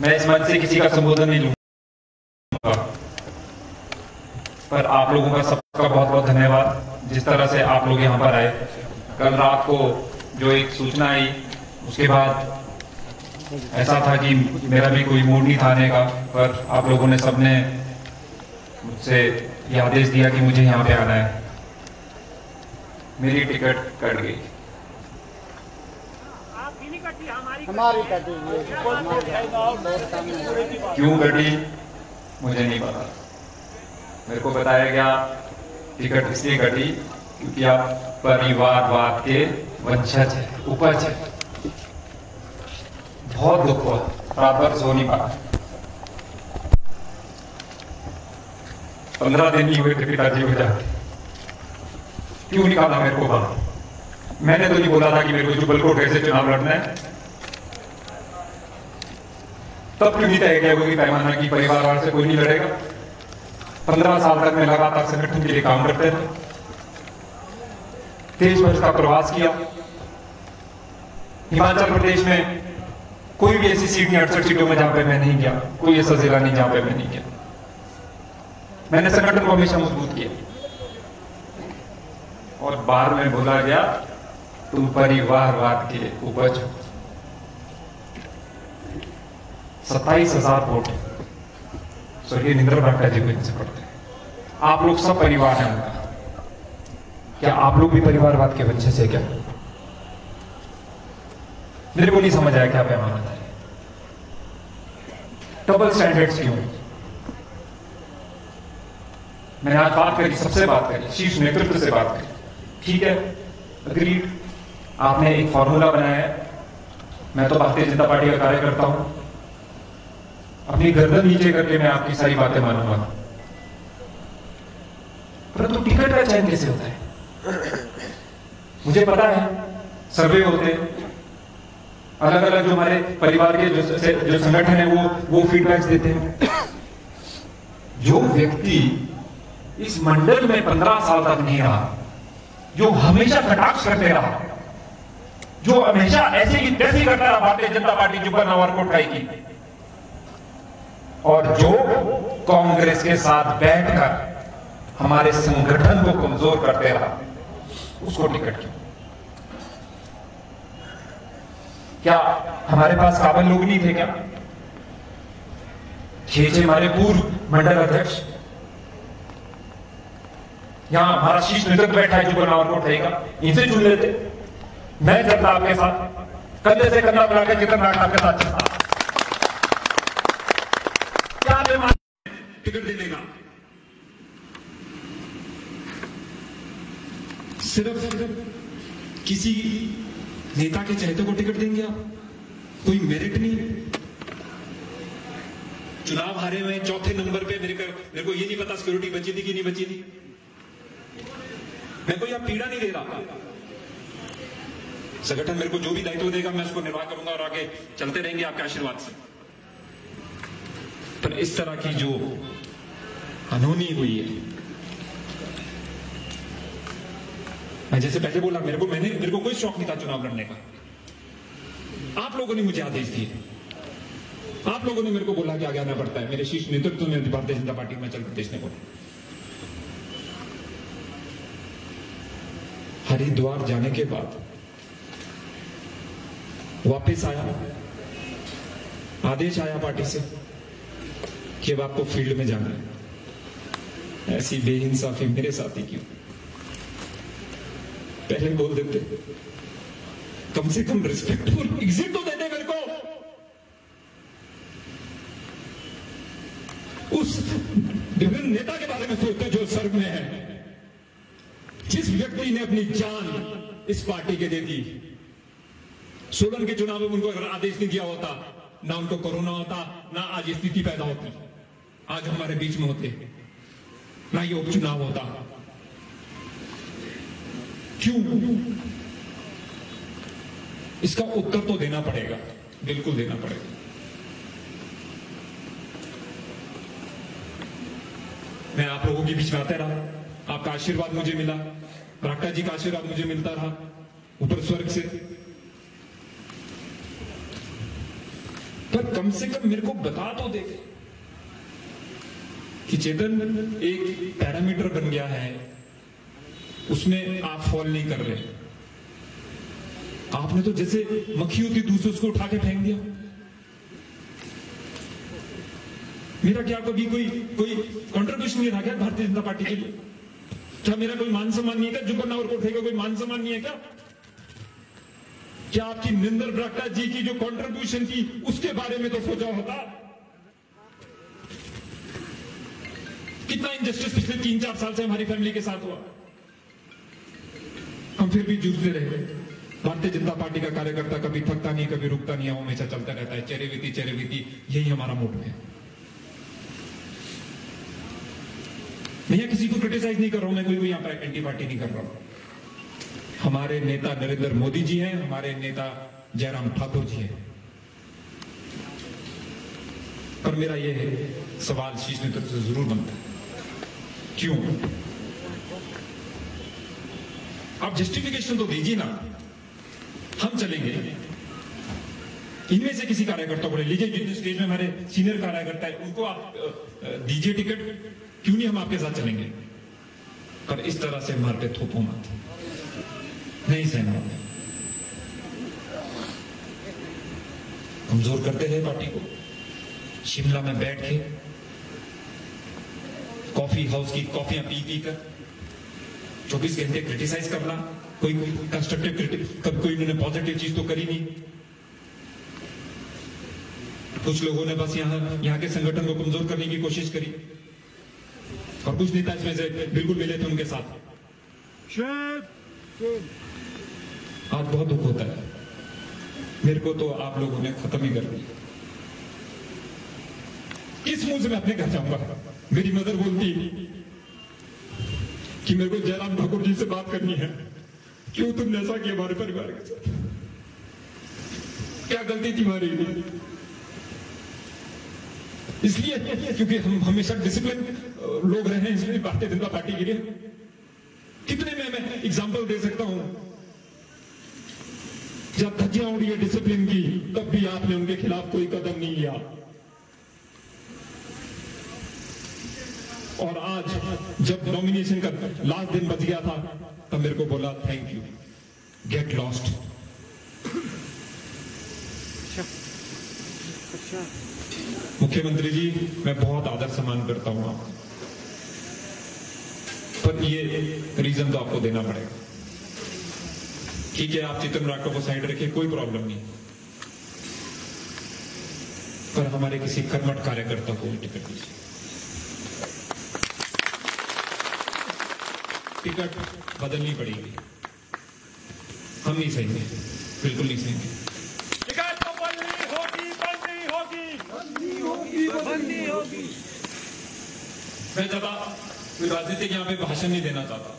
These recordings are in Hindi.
मैं इस मंच से किसी का संबोधन नहीं लूँगा पर आप लोगों का सबका बहुत बहुत धन्यवाद, जिस तरह से आप लोग यहाँ पर आए। कल रात को जो एक सूचना आई, उसके बाद ऐसा था कि मेरा भी कोई मूड नहीं था आने का, पर आप लोगों ने सबने मुझसे ये आदेश दिया कि मुझे यहाँ पे आना है। मेरी टिकट कट गई। हमारी है। है। क्यों कटी मुझे नहीं पता। मेरे को बताया गया, टिकट इसलिए कटी क्योंकि आप परिवारवाद के वंशज है, उपज है। बहुत दुख हुआ रात भर सो नहीं पाया। पंद्रह दिन नहीं हुए थे पिताजी हो जाते क्यों निकाला मेरे को बाहर? मैंने तो नहीं बोला था कि मेरे को जुबलकोट कैसे चुनाव लड़ना है। तब क्यों नहीं तय किया कोई पैमाना की परिवारवाद से कोई नहीं लड़ेगा? पंद्रह साल तक मैं लगातार संगठन के लिए काम करते रहे। तेईस वर्ष का प्रवास किया। हिमाचल प्रदेश में कोई भी ऐसी सीट नहीं, अड़सठ सीटों में जहाँ पे मैं नहीं गया, कोई ऐसा जिला नहीं जहाँ पे मैं नहीं गया। मैंने संगठन को हमेशा मज़बूत किया। और बाहर में बोला गया, तुम परिवारवाद के उपज हो। सत्ताईस हज़ार वोट। स्वर्गीय निंद्र बराटा जी को इनसे पढ़ते हैं। आप लोग सब परिवार हैं उनका। क्या आप लोग भी परिवारवाद के बच्चे से क्या? मेरे को नहीं समझ आया क्या पैमाना डबल स्टैंडर्ड्स क्यों? मैंने आज बात करी, सबसे बात करी, शीर्ष नेतृत्व से बात करी। ठीक है? अग्रीड आपने एक फॉर्मूला बनाया है। मैं तो भारतीय जनता पार्टी का कार्यकर्ता हूँ। अपनी गर्दन नीचे करके मैं आपकी सारी बातें मानूँगा। परंतु टिकट का चयन कैसे होता है? मुझे पता है, सर्वे होते अलग अलग जो हमारे परिवार के जो जो संगठन है, वो वो फीडबैक्स देते हैं। जो व्यक्ति इस मंडल में पंद्रह साल तक नहीं रहा, जो हमेशा कटाक्ष करते रहा, जो हमेशा ऐसे ही तैसे करता रहा भारतीय जनता पार्टी जुब्बन नवारकोट का की। और जो कांग्रेस के साथ बैठकर हमारे संगठन को कमज़ोर करते रहा, उसको टिकट क्यों? क्या हमारे पास काबल लोग नहीं थे क्या? छह छह हमारे पूर्व मंडल अध्यक्ष। यहाँ हमारा शीर्ष नेतृत्व बैठा है, जो बनावर को। उठाएगा इनसे चुन लेते मैं चलता आपके साथ, कंधे से कंधा के जितना नाटक आपके साथ चलता क्या बेमान टिकट देने का सिर्फ़ किसी नेता के चहेते को टिकट देंगे आप? कोई मेरिट नहीं? चुनाव हारे हुए चौथे नंबर पे मेरे को मेरे को ये नहीं पता सिक्योरिटी बची थी कि नहीं बची थी। मैं कोई अब पीड़ा नहीं दे रहा। संगठन मेरे को जो भी दायित्व देगा, मैं उसको निर्वाह करूँगा और आगे चलते रहेंगे आपके आशीर्वाद से। पर इस तरह की जो अनहोनी हुई है। मैं जैसे पहले बोला, मेरे को, मैंने, मेरे को कोई शौक नहीं था चुनाव लड़ने का। आप लोगों ने मुझे आदेश दिए। आप लोगों ने मेरे को बोला कि आगे आना पड़ता है। मेरे शीर्ष नेतृत्व में भारतीय जनता पार्टी में चल प्रदेश ने बोला। हरिद्वार जाने के बाद वापस आया। आदेश आया पार्टी से कि अब आपको फ़ील्ड में जाना है। ऐसी बेइंसाफी मेरे साथ ही क्यों पहले बोल देते, कम से कम रिस्पेक्टफुल एग्जिट तो देते मेरे को। उस विभिन्न नेता के बारे में सोचते जो स्वर्ग में है। जिस व्यक्ति ने अपनी जान इस पार्टी के दे दी, सोलन के चुनाव में उनको अगर आदेश नहीं दिया होता, ना उनको कोरोना होता, ना आज स्थिति पैदा होती। आज हमारे बीच में होते। ना ये उपचुनाव होता क्यों इसका उत्तर तो देना पड़ेगा बिल्कुल देना पड़ेगा मैं आप लोगों के बीच में आता रहा आपका आशीर्वाद मुझे मिला राक्टा जी का आशीर्वाद मुझे मिलता रहा ऊपर स्वर्ग से पर कम से कम मेरे को बता तो दे कि चेतन एक पैरामीटर बन गया है, उसमें आप फॉल नहीं कर रहे। आपने तो जैसे मक्खी होती दूसरे उसको उठा के फेंक दिया। मेरा क्या कभी कोई कोई कॉन्ट्रीब्यूशन नहीं था क्या भारतीय जनता पार्टी के लिए? क्या मेरा कोई मान सम्मान नहीं है क्या? जुबन और कोठे का कोई मान सम्मान नहीं है क्या? क्या आपकी निंदर बरागटा जी की जो कंट्रीब्यूशन थी, उसके बारे में तो सोचा होता? कितना इंजस्टिस पिछले तीन चार साल से हमारी फैमिली के साथ हुआ। हम फिर भी जूझते रहे भारतीय जनता पार्टी का कार्यकर्ता कभी थकता नहीं, कभी रुकता नहीं हमेशा चलता रहता है। चेरेवीती चेरेवीती यही हमारा मोट है। मैं यहाँ किसी को क्रिटिसाइज नहीं कर रहा हूँ, मैं कोई भी यहाँ पर एंटी पार्टी नहीं कर रहा हूँ। हमारे नेता नरेंद्र मोदी जी हैं, हमारे नेता जयराम ठाकुर जी हैं। पर मेरा यह सवाल शीश नेतृत्व से ज़रूर बनता है। क्यों? आप जस्टिफिकेशन तो दीजिए ना। हम चलेंगे। इनमें से किसी कार्यकर्ता को ले लीजिए, जितने स्टेज में हमारे सीनियर कार्यकर्ता है, उनको आप दीजिए टिकट क्यों नहीं हम आपके साथ चलेंगे? पर इस तरह से हमारे पे थोपो मत। नहीं सहना कमज़ोर करते रहे पार्टी को। शिमला में बैठ के कॉफ़ी हाउस की कॉफियाँ पी पी कर। 24 घंटे क्रिटिसाइज करना। कोई कंस्ट्रक्टिव कभी कोई इन्होंने पॉजिटिव चीज़ तो करी नहीं। कुछ लोगों ने बस यहाँ यहाँ के संगठन को कमज़ोर करने की कोशिश करी। और कुछ नेता इसमें से बिल्कुल मिले थे उनके साथ। आज बहुत दुख होता है। मेरे को तो आप लोगों ने खत्म ही कर दिया। किस मुँह से मैं अपने घर जाऊँगा? मेरी मदर बोलती कि मेरे को जयराम ठाकुर जी से बात करनी है। क्यों तुमने ऐसा किया हमारे परिवार के साथ? क्या गलती थी हमारी? इसलिए, क्योंकि हम हमेशा डिसिप्लिन लोग रहे हैं, इसलिए भारतीय जनता पार्टी के लिए। कितने में मैं एग्ज़ाम्पल दे सकता हूँ? जब धज्जियाँ उड़ी है डिसिप्लिन की, तब भी आपने उनके खिलाफ कोई कदम नहीं लिया। और आज जब नॉमिनेशन का लास्ट दिन बच गया था, तब मेरे को बोला थैंक यू गेट लॉस्ट मुख्यमंत्री जी, मैं बहुत आदर सम्मान करता हूँ आपका। पर ये रीजन तो आपको देना पड़ेगा। ठीक है, आप चितन राठौर को साइड रखिए, कोई प्रॉब्लम नहीं। पर हमारे किसी कर्मठ कार्यकर्ता को टिकट दीजिए। टिकट बदलनी पड़ेगी। हम नहीं सहेंगे। बिल्कुल नहीं सहेंगे। टिकट तो होगी होगी। बननी होगी। मैं कोई राजनीतिक यहाँ पे भाषण नहीं देना चाहता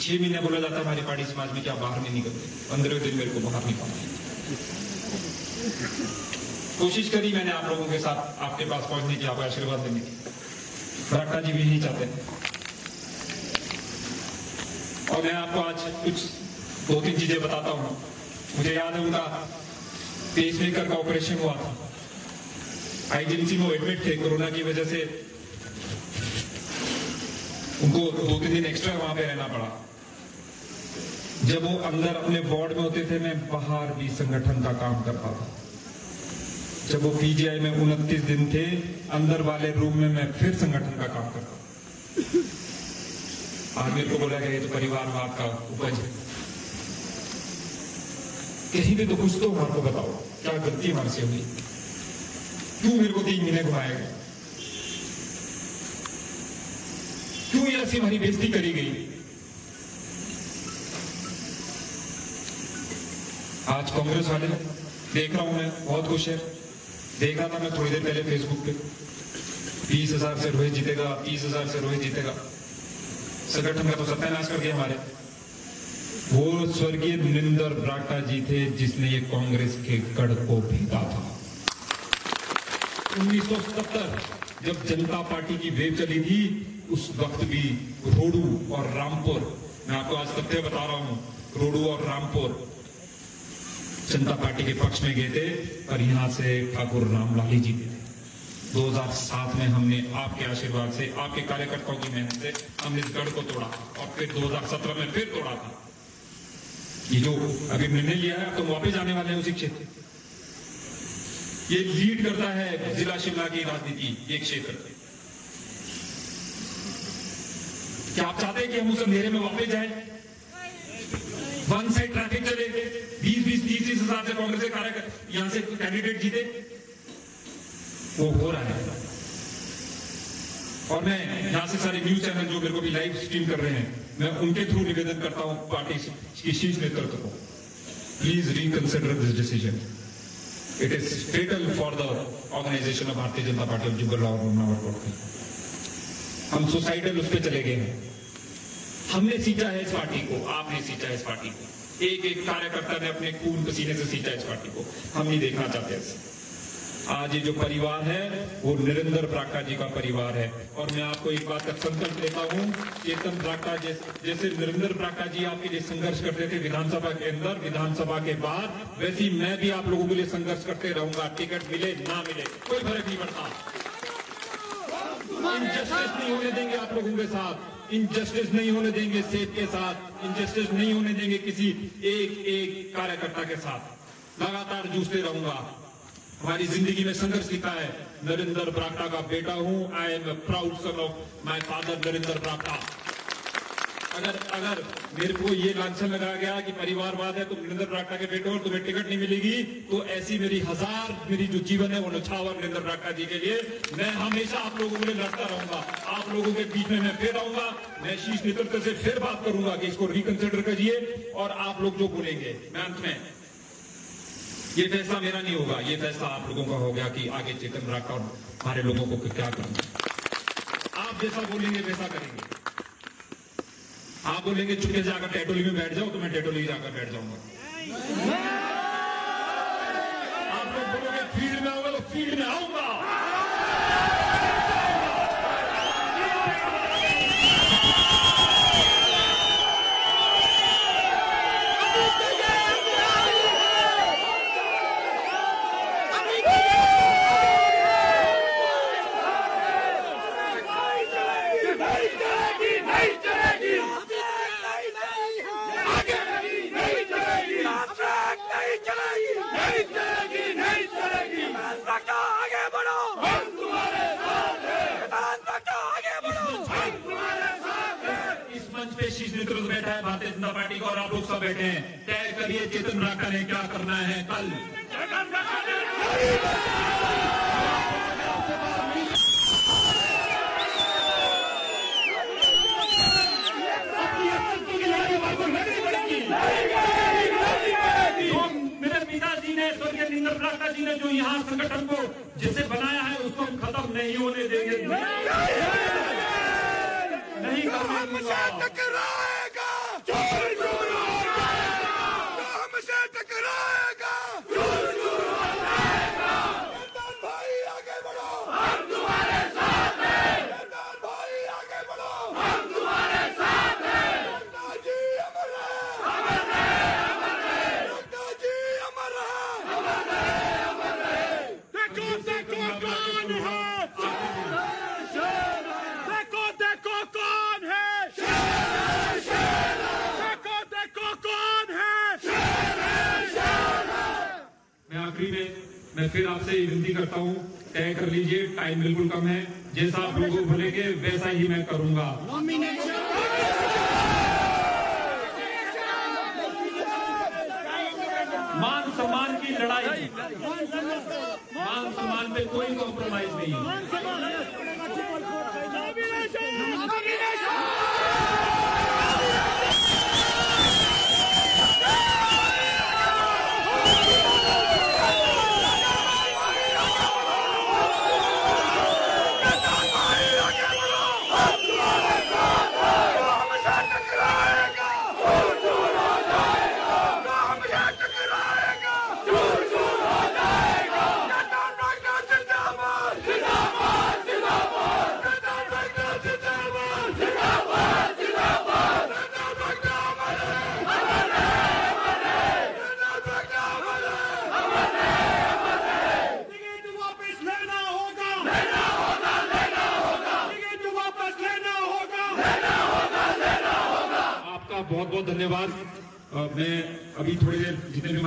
छह महीने बोला जाता है हमारी पार्टी समाज में क्या बाहर नहीं निकलते पंद्रह दिन मेरे को बाहर निकालना कोशिश करी मैंने आप लोगों के साथ आपके पास पहुँचने की आपको आशीर्वाद देने की। बरागटा जी भी यही चाहते हैं। और मैं आपको आज कुछ दो तीन चीज़ें बताता हूँ। मुझे याद है उनका पेस मेकर का ऑपरेशन हुआ था। आईजीएमसी में एडमिट थे कोरोना की वजह से। उनको दो तीन दिन एक्स्ट्रा वहाँ पे रहना पड़ा। जब वो अंदर अपने वार्ड में होते थे, मैं बाहर भी संगठन का काम करता था जब वो पीजीआई में उनतीस दिन थे, अंदर वाले रूम में मैं फिर संगठन का काम करता था आज मेरे को बोला गया तो परिवारवाद का उपज है। कहीं भी तो कुछ तो हमारे को बताओ, क्या गलती हमारे से हुई? क्यों मेरे को तीन महीने घुमाया गया? क्यों ये ऐसी हमारी बेजती करी गई? आज कांग्रेस वाले, देख रहा हूँ मैं, बहुत खुश है। देख था मैं थोड़ी देर पहले फेसबुक पे। बीस हज़ार से रोहित जीतेगा, तीस हज़ार से रोहित जीतेगा। संगठन का तो सत्यानाश कर दिया हमारे। वो स्वर्गीय निंदर ब्राटा जी थे, जिसने ये कांग्रेस के गढ़ को भेदा था। 1970 जब जनता पार्टी की वेव चली थी, उस वक्त भी रोडू और रामपुर, मैं आपको आज तथ्य बता रहा हूँ, रोडू और रामपुर जनता पार्टी के पक्ष में गए थे पर यहाँ से ठाकुर रामलाली जी। थे 2007 में हमने आपके आशीर्वाद से, आपके कार्यकर्ताओं की मेहनत से हमने इस गढ़ को तोड़ा और फिर 2017 में फिर तोड़ा था। ये जो अभी निर्णय लिया है तो वापस जाने वाले हैं उसी क्षेत्र। ये लीड करता है जिला शिमला की राजनीति, ये क्षेत्र। क्या आप चाहते हैं कि हम उस अंधेरे में वापस जाए वन साइड ट्रैफ़िक चले बीस हज़ार से कांग्रेस के कार्यकर्ता यहाँ से कैंडिडेट जीते? वो हो रहा है। और मैं यहाँ से सारे न्यूज़ चैनल जो मेरे को भी लाइव स्ट्रीम कर रहे हैं, मैं उनके थ्रू निवेदन करता हूँ पार्टी की शीर्ष नेतृत्व को। Please reconsider this decision it is fatal for the organisation of Bharatiya Janata Party of जुगल और हम सुसाइडल उस पर चले गए हैं। हमने सींचा है इस पार्टी को, आपने सींचा है इस पार्टी को। एक एक कार्यकर्ता ने अपने खून पसीने से सींचा इस पार्टी को। हम नहीं देखना चाहते ऐसे। आज ये जो परिवार है वो नरेंद्र बराका जी का परिवार है। और मैं आपको एक बात का संकल्प लेता हूँ चेतन बराका जैसे, जैसे नरेंद्र बराका जी आपके लिए संघर्ष करते थे विधानसभा के अंदर विधानसभा के बाद वैसे ही मैं भी आप लोगों के लिए संघर्ष करते रहूँगा। टिकट मिले ना मिले कोई फ़र्क नहीं पड़ता। इनजस्टिस नहीं होने देंगे आप लोगों के साथ। इनजस्टिस नहीं होने देंगे सेब के साथ। इनजस्टिस नहीं होने देंगे किसी एक एक कार्यकर्ता के साथ। लगातार जूझते रहूँगा। हमारी ज़िंदगी में संघर्ष लिखा है? नरेंद्र बरागटा का बेटा हूँ। I am proud son of my father Narendra Baragta. अगर अगर मेरे को ये लांछन लगाया गया कि परिवारवाद है, तुम नरेंद्र बरागटा के बेटे और तुम्हें टिकट नहीं मिलेगी तो ऐसी मेरी हज़ार मेरी जो जीवन है, वो नछावर नरेंद्र बरागटा जी के लिए। मैं हमेशा आप लोगों के लिए लड़ता रहूँगा। आप लोगों के बीच में मैं फिर आऊँगा। मैं शीर्ष नेतृत्व से फिर बात करूँगा कि इसको रिकंसिडर करिए और आप लोग जो बोलेंगे। मैं अंत में, ये फैसला मेरा नहीं होगा, ये फैसला आप लोगों का हो गया कि आगे चेतन बरागटा और हमारे लोगों को क्या करना आप जैसा बोलेंगे, वैसा करेंगे। आप बोलेंगे चुके जाकर टेटोली में बैठ जाओ तो मैं टेटोली जाकर बैठ जाऊँगा। आप लोग बोलोगे, फ़ील्ड में आओगे तो फ़ील्ड में आऊँगा इस मंच पे शीर्ष नेतृत्व बैठा है भारतीय जनता पार्टी सब बैठे हैं तय करिए चेतन राका ने क्या करना है कल। पिताजी ने, स्वर्गीय जी ने जो यहाँ संगठन को जिसे बनाया है, उसको हम खत्म नहीं होने देंगे। नहीं करने दूँगा टकराएगा चोर चोर हो जाएगा हमसे टकराएगा चोर चोर हो जाएगा भाई आगे बढ़ो हम तुम्हारे साथ हैं भाई आगे बढ़ो हम तुम्हारे साथ हैं जी अमर रहे अमर रहे अमर रहे जी अमर रहे अमर रहे अमर रहे देखो देखो कौन है देखो देखो कौन है देखो देखो कौन है मैं आखिरी में फिर आपसे विनती करता हूँ, तय कर लीजिए टाइम बिल्कुल कम है। जैसा आप लोगों को बोलेंगे, वैसा ही मैं करूँगा। मान सम्मान की लड़ाई। मान सम्मान पे कोई कॉम्प्रोमाइज नहीं। है जिंदाबाद जिंदाबाद जिंदाबाद जिंदाबाद बहुत धन्यवाद अ, मैं अभी थोड़ी देर जितने भी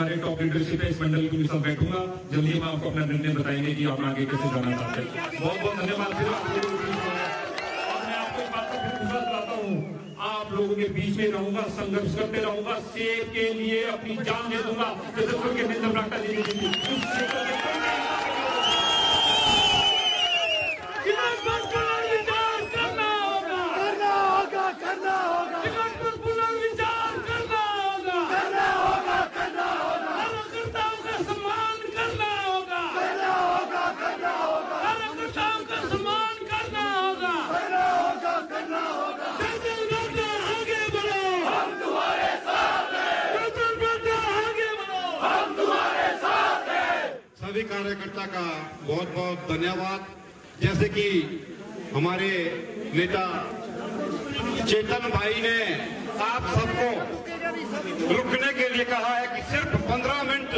लीडरशिप है इस मंडल के साथ बैठूँगा। जल्दी हम आपको अपना निर्णय बताएँगे कि आप आगे कैसे जाना चाहते हैं। बहुत बहुत धन्यवाद फिर आप लोगों के बीच में रहूँगा, संघर्ष करते रहूँगा, सेब के लिए अपनी जान दे दूँगा। जैसे राक्टा जी ने दी थी। उस सेब के लिए कोई नहीं टिकट पर पुनर्विचार करना होगा करना होगा करना होगा टिकट पर पुनर्विचार करना होगा करना होगा करना होगा कार्यकर्ताओं का सम्मान करना होगा करना होगा करना होगा कार्यकर्ताओं का सम्मान करना होगा करना होगा करना होगा चंचल बेटा आगे बढ़ो हम तुम्हारे साथ हैं चंचल बेटा आगे बढ़ो हम तुम्हारे साथ हैं सभी कार्यकर्ता का बहुत बहुत धन्यवाद। जैसे कि हमारे नेता चेतन भाई ने आप सबको रुकने के लिए कहा है कि सिर्फ़ 15 मिनट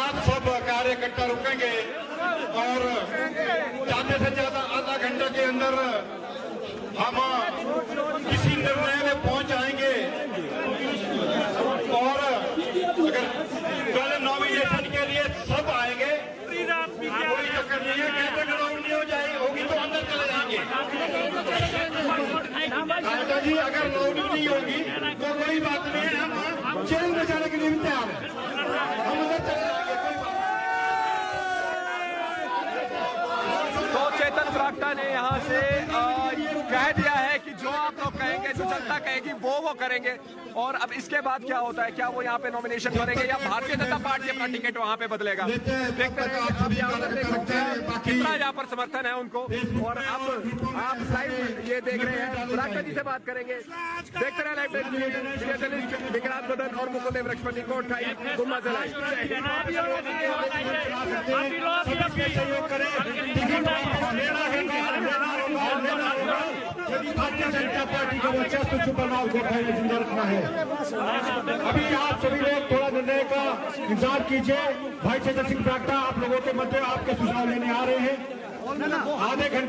आप सब कार्यकर्ता रुकेंगे और ज़्यादा से ज़्यादा आधा घंटे के अंदर हम किसी निर्णय में पहुँच जाएँगे और अगर पहले नॉमिनेशन के लिए सब आएँगे कोई चक्कर नहीं है कहते ग्राउंड नहीं हो जाएगी होगी तो अंदर चले जाएँगे काका जी अगर राउंड नहीं होगी तो कोई बात नहीं है हम जेल में जाने के लिए भी तैयार हैं। हम अंदर चले जाएँगे तो चेतन बरागटा ने यहाँ से अ, कह दिया है कि जो आप लोग कहेंगे जो जनता कहेगी वो वो करेंगे। और अब इसके बाद क्या होता है? क्या वो यहाँ पे नॉमिनेशन करेंगे या भारतीय जनता पार्टी अपना टिकट वहाँ पे बदलेगा? हैं, देखते रहेंगे आप देख सकते हैं हैं, कितना यहाँ पर समर्थन है उनको और अब आप लाइव ये देख रहे हैं बरागटा जी से बात करेंगे देखते रहे लाइव जर्नलिस्ट विक्रांत बदन और मुकुलदेव लक्ष्मण जी को उठाई गुम्मा से भारतीय जनता पार्टी का वर्चस्व चुनाव को ज़िंदा रखना है अभी आप सभी लोग थोड़ा निर्णय का इंतज़ार कीजिए भाई चंद्र सिंह प्रागटा आप लोगों के मध्य आपके सुझाव लेने आ रहे हैं। आधे घंटे